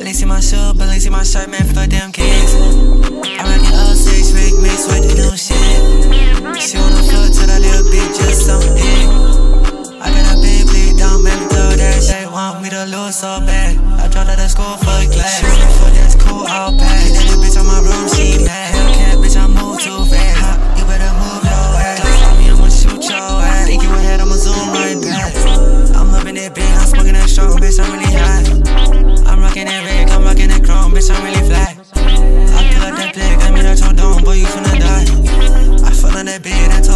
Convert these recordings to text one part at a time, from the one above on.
Balenciaga my shoe, Balenciaga my shirt, man, fuck them kids. I reckon all six rig mix with the new shit. She wanna fuck to that little bitch, just some dick. I got a big bleed down, man, throw that shit. Want me to lose so bad. I dropped out of school for class. She wanna fuck, that's cool,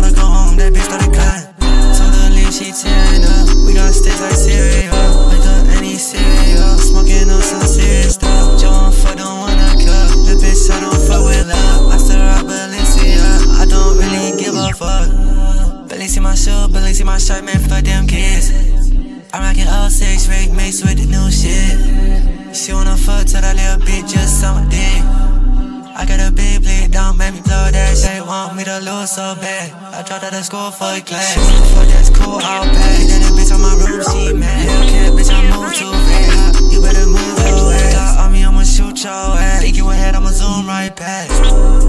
told her go home, that bitch started crying. Told her leave, she tearing up. We got sticks like cereal. Wake up any cereal. Smoking on some serious stuff. Joe on fuck, don't wanna cup. The bitch, I don't fuck with love. I still rock Balenciaga. I don't really give a fuck. Balenciaga my shoe, Balenciaga my shirt, man, fuck them kids. I'm rocking 06 rig mixed with the new shit. She wanna fuck to that little bitch, just some dick. I got a big bleed, don't make me blow that They want me to lose so bad. I dropped out of school for a class. Fuck that's cool, I'll pay Then a bitch on my room, she mad. Hell cat, bitch, I move too fast. You better move away. Got on me, I'ma shoot your ass. Think you ahead, I'ma zoom right past.